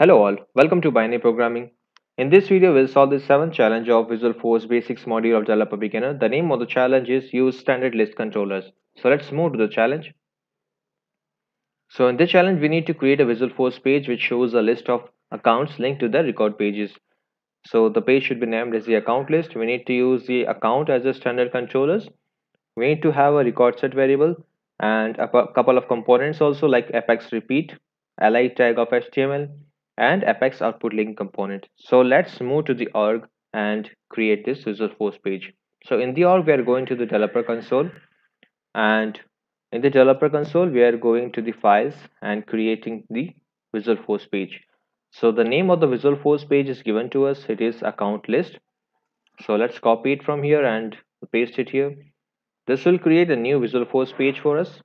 Hello all, welcome to Binary Programming. In this video, we'll solve the seventh challenge of Visualforce Basics module of Developer Beginner. The name of the challenge is Use Standard List Controllers. So let's move to the challenge. So in this challenge, we need to create a Visualforce page which shows a list of accounts linked to the record pages. So the page should be named as the account list. We need to use the account as a standard controllers. We need to have a record set variable and a couple of components also like apex repeat, li tag of HTML, and apex output link component. So let's move to the org and create this visualforce page. So in the org we are going to the developer console. And in the developer console we are going to the files and creating the visual force page. So the name of the visualforce page is given to us. It is account list. So let's copy it from here and paste it here. This will create a new visualforce page for us.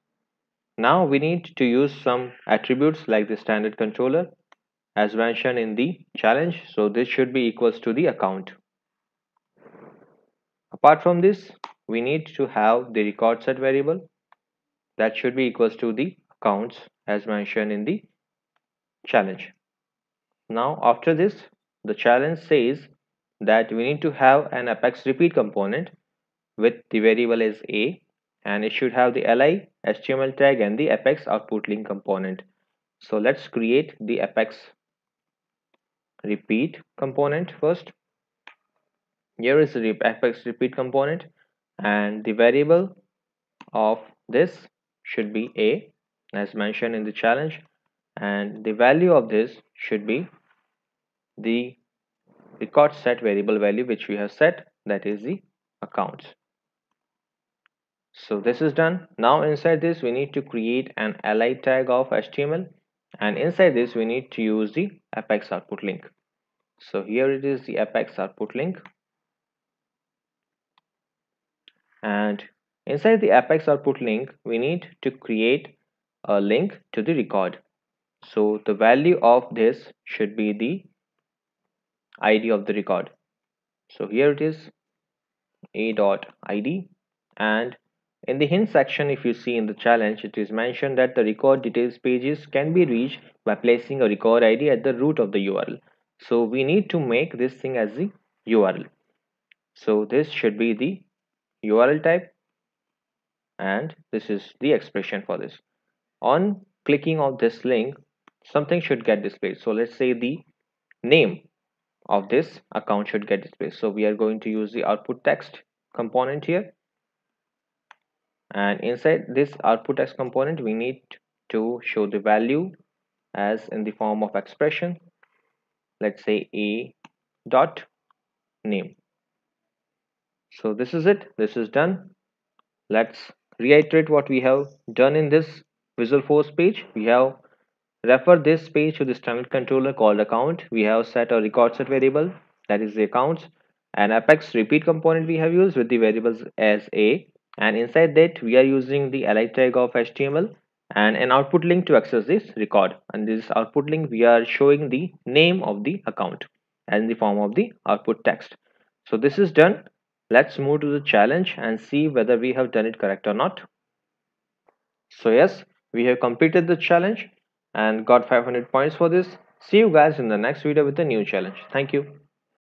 Now we need to use some attributes like the standard controller as mentioned in the challenge. So this should be equals to the account. Apart from this we need to have the record set variable. That should be equals to the accounts as mentioned in the challenge. Now after this the challenge says that we need to have an apex repeat component with the variable as a and it should have the li html tag and the apex output link component. So let's create the apex repeat component first. Here is the apex repeat component and the variable of this should be a as mentioned in the challenge and the value of this should be the record set variable value which we have set that is the accounts. So this is done. Now inside this we need to create an li tag of html and inside this we need to use the apex output link. So here it is the apex output link. And inside the apex output link we need to create a link to the record. So the value of this should be the id of the record. So here it is a dot id and in the hint section if you see in the challenge it is mentioned that the record details pages can be reached by placing a record id at the root of the url so we need to make this thing as the url so this should be the url type and this is the expression for this. On clicking on this link something should get displayed. So let's say the name of this account should get displayed. So we are going to use the output text component here and inside this output text component we need to show the value as in the form of expression. Let's say a dot name. So this is it. This is done. Let's reiterate what we have done in this visualforce page. We have referred this page to the standard controller called account. We have set a record set variable that is the accounts an apex repeat component we have used with the variables as a and inside that we are using the li tag of html and an output link to access this record. And this output link we are showing the name of the account in the form of the output text. So this is done. Let's move to the challenge and see whether we have done it correct or not. So yes we have completed the challenge and got 500 points for this. See you guys in the next video with a new challenge. Thank you